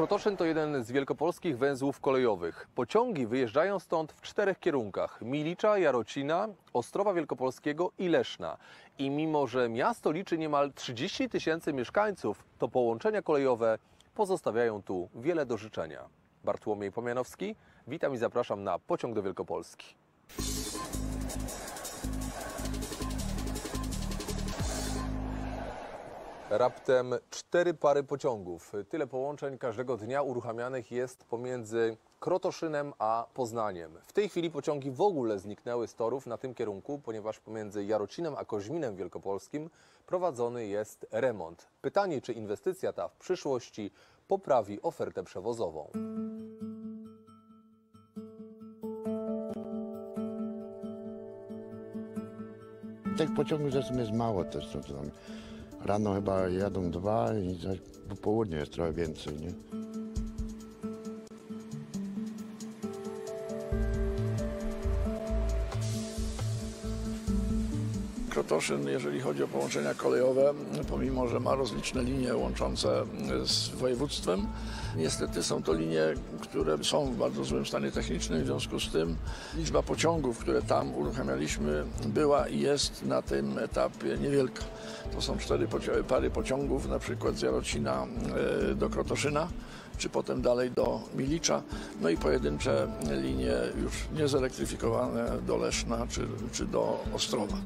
Krotoszyn to jeden z wielkopolskich węzłów kolejowych. Pociągi wyjeżdżają stąd w czterech kierunkach: Milicza, Jarocina, Ostrowa Wielkopolskiego i Leszna. I mimo, że miasto liczy niemal 30 tysięcy mieszkańców, to połączenia kolejowe pozostawiają tu wiele do życzenia. Bartłomiej Pomianowski, witam i zapraszam na pociąg do Wielkopolski. Raptem cztery pary pociągów. Tyle połączeń każdego dnia uruchamianych jest pomiędzy Krotoszynem a Poznaniem. W tej chwili pociągi w ogóle zniknęły z torów na tym kierunku, ponieważ pomiędzy Jarocinem a Koźminem Wielkopolskim prowadzony jest remont. Pytanie, czy inwestycja ta w przyszłości poprawi ofertę przewozową. Tych pociągów jest mało też. Tam rano chyba jadą dwa i po południu jest trochę więcej, nie? Krotoszyn, jeżeli chodzi o połączenia kolejowe, pomimo, że ma rozliczne linie łączące z województwem, niestety są to linie, które są w bardzo złym stanie technicznym, w związku z tym liczba pociągów, które tam uruchamialiśmy, była i jest na tym etapie niewielka. To są cztery pary pociągów, na przykład z Jarocina e, do Krotoszyna, czy potem dalej do Milicza, no i pojedyncze linie już niezelektryfikowane do Leszna czy, czy do Ostrowa.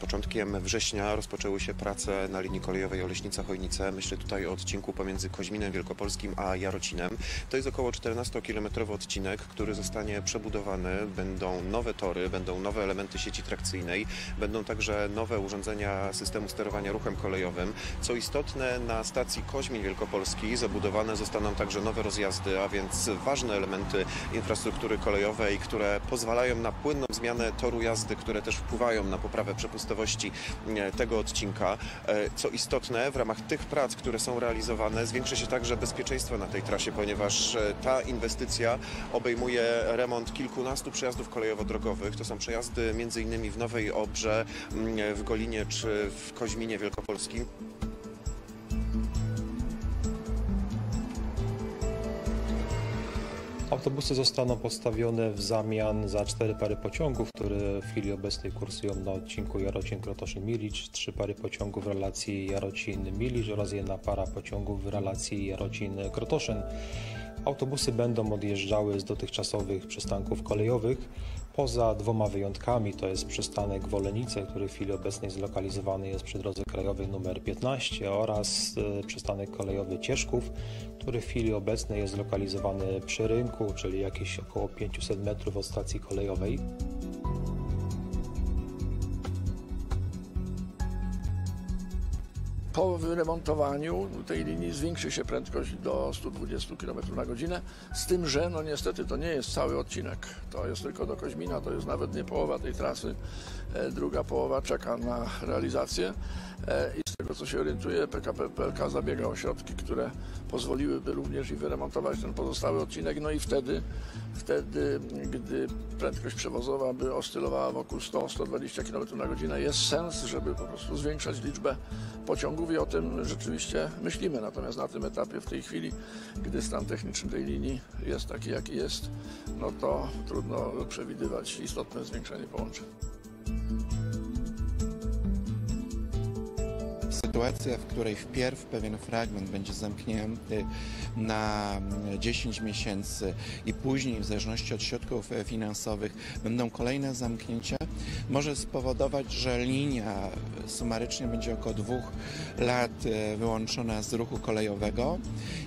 Początkiem września rozpoczęły się prace na linii kolejowej Oleśnica-Chojnice. Myślę tutaj o odcinku pomiędzy Koźminem Wielkopolskim a Jarocinem. To jest około 14-kilometrowy odcinek, który zostanie przebudowany. Będą nowe tory, będą nowe elementy sieci trakcyjnej, będą także nowe urządzenia systemu sterowania ruchem kolejowym. Co istotne, na stacji Koźmin Wielkopolski zabudowane zostaną także nowe rozjazdy, a więc ważne elementy infrastruktury kolejowej, które pozwalają na płynną zmianę toru jazdy, które też wpływają na poprawę przepustowości e, tego odcinka. E, Co istotne, w ramach tych prac, które są realizowane, zwiększy się także bezpieczeństwo na tej trasie, ponieważ e, ta inwestycja obejmuje remont kilkunastu przejazdów kolejowo-drogowych. To są przejazdy m.in. w Nowej Obrze, m, w Golinie czy w Koźminie Wielkopolskim. Autobusy zostaną postawione w zamian za cztery pary pociągów, które w chwili obecnej kursują na odcinku Jarocin-Krotoszyn-Milicz, trzy pary pociągów w relacji Jarocin-Milicz oraz jedna para pociągów w relacji Jarocin-Krotoszyn. Autobusy będą odjeżdżały z dotychczasowych przystanków kolejowych, poza dwoma wyjątkami, to jest przystanek Wolenice, który w chwili obecnej zlokalizowany jest przy drodze krajowej nr 15 oraz e, przystanek kolejowy Cieszków, który w chwili obecnej jest zlokalizowany przy rynku, czyli jakieś około 500 metrów od stacji kolejowej. Po wyremontowaniu tej linii zwiększy się prędkość do 120 km na godzinę, z tym, że no niestety to nie jest cały odcinek. To jest tylko do Koźmina, to jest nawet nie połowa tej trasy. E, Druga połowa czeka na realizację E, i z tego co się orientuję PKP PLK zabiega o środki, które pozwoliłyby również i wyremontować ten pozostały odcinek. No i wtedy, wtedy gdy prędkość przewozowa by oscylowała wokół 100-120 km na godzinę, jest sens, żeby po prostu zwiększać liczbę pociągów i o tym rzeczywiście myślimy. Natomiast na tym etapie w tej chwili, gdy stan techniczny tej linii jest taki, jaki jest, no to trudno przewidywać istotne zwiększenie połączeń. Sytuacja, w której wpierw pewien fragment będzie zamknięty na 10 miesięcy i później, w zależności od środków e, finansowych, będą kolejne zamknięcia, może spowodować, że linia sumarycznie będzie około dwóch lat e, wyłączona z ruchu kolejowego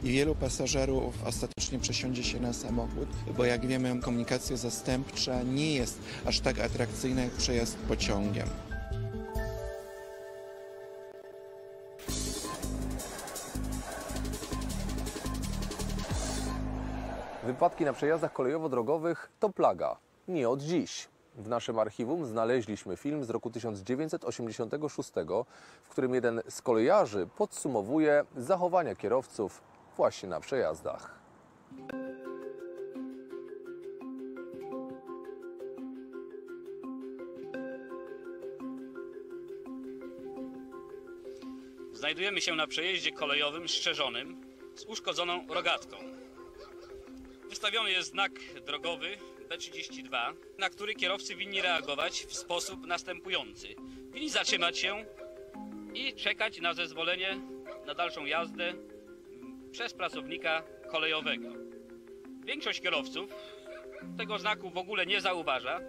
i wielu pasażerów ostatecznie przesiądzie się na samochód, bo jak wiemy, komunikacja zastępcza nie jest aż tak atrakcyjna jak przejazd pociągiem. Wypadki na przejazdach kolejowo-drogowych to plaga. Nie od dziś. W naszym archiwum znaleźliśmy film z roku 1986, w którym jeden z kolejarzy podsumowuje zachowania kierowców właśnie na przejazdach. Znajdujemy się na przejeździe kolejowym strzeżonym z uszkodzoną rogatką. Wystawiony jest znak drogowy B32, na który kierowcy winni reagować w sposób następujący. Winni zatrzymać się i czekać na zezwolenie na dalszą jazdę przez pracownika kolejowego. Większość kierowców tego znaku w ogóle nie zauważa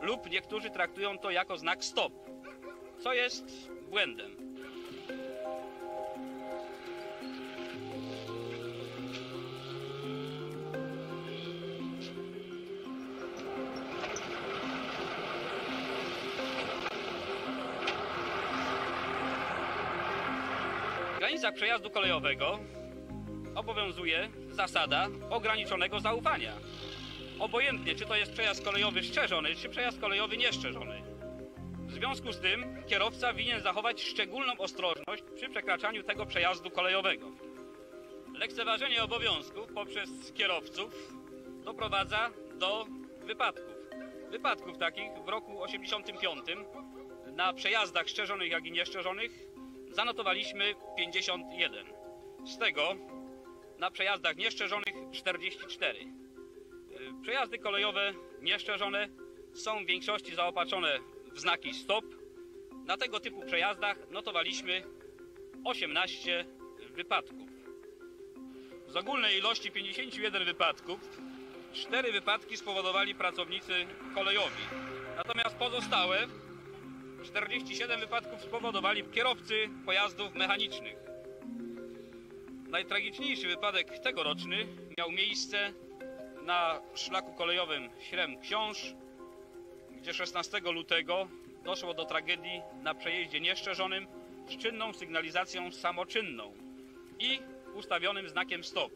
lub niektórzy traktują to jako znak stop, co jest błędem. Granicach przejazdu kolejowego obowiązuje zasada ograniczonego zaufania. Obojętnie, czy to jest przejazd kolejowy szczerzony, czy przejazd kolejowy nieszczerzony. W związku z tym kierowca winien zachować szczególną ostrożność przy przekraczaniu tego przejazdu kolejowego. Lekceważenie obowiązków poprzez kierowców doprowadza do wypadków. Wypadków takich w roku 85 na przejazdach szczerzonych jak i nieszczerzonych zanotowaliśmy 51. Z tego na przejazdach nieszczerzonych 44. Y, Przejazdy kolejowe nieszczerzone są w większości zaopatrzone w znaki stop. Na tego typu przejazdach notowaliśmy 18 wypadków. Z ogólnej ilości 51 wypadków 4 wypadki spowodowali pracownicy kolejowi. Natomiast pozostałe 47 wypadków spowodowali kierowcy pojazdów mechanicznych. Najtragiczniejszy wypadek tegoroczny miał miejsce na szlaku kolejowym Śrem-Książ, gdzie 16 lutego doszło do tragedii na przejeździe nieszczerzonym z czynną sygnalizacją samoczynną i ustawionym znakiem stop.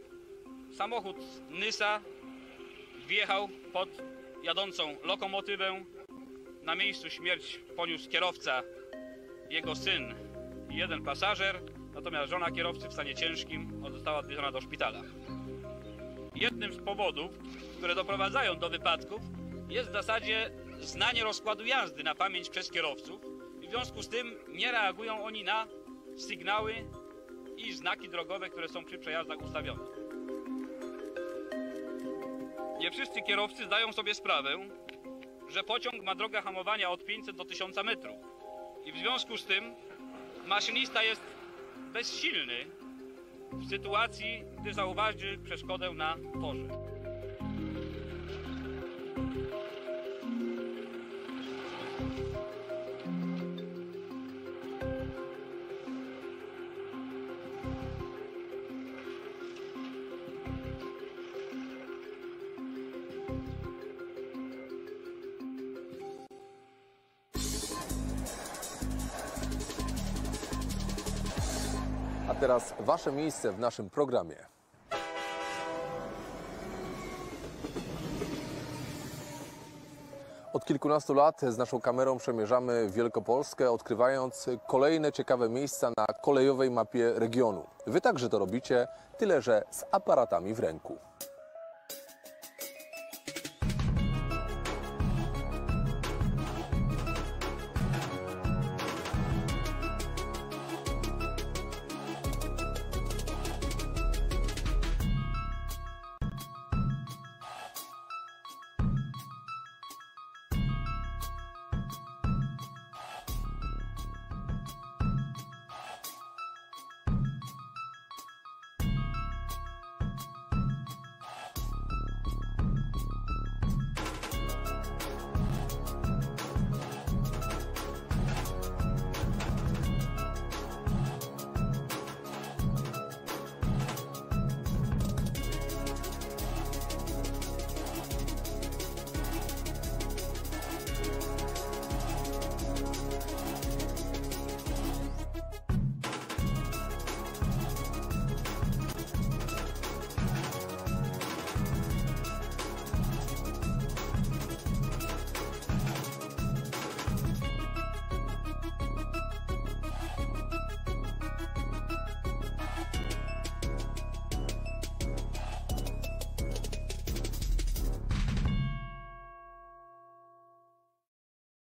Samochód Nysa wjechał pod jadącą lokomotywę. Na miejscu śmierć poniósł kierowca, jego syn i jeden pasażer, natomiast żona kierowcy w stanie ciężkim została odwiezona do szpitala. Jednym z powodów, które doprowadzają do wypadków, jest w zasadzie znanie rozkładu jazdy na pamięć przez kierowców. I w związku z tym nie reagują oni na sygnały i znaki drogowe, które są przy przejazdach ustawione. Nie wszyscy kierowcy zdają sobie sprawę, że pociąg ma drogę hamowania od 500 do 1000 metrów. I w związku z tym maszynista jest bezsilny w sytuacji, gdy zauważy przeszkodę na torze. Teraz Wasze miejsce w naszym programie. Od kilkunastu lat z naszą kamerą przemierzamy Wielkopolskę, odkrywając kolejne ciekawe miejsca na kolejowej mapie regionu. Wy także to robicie, tyle że z aparatami w ręku.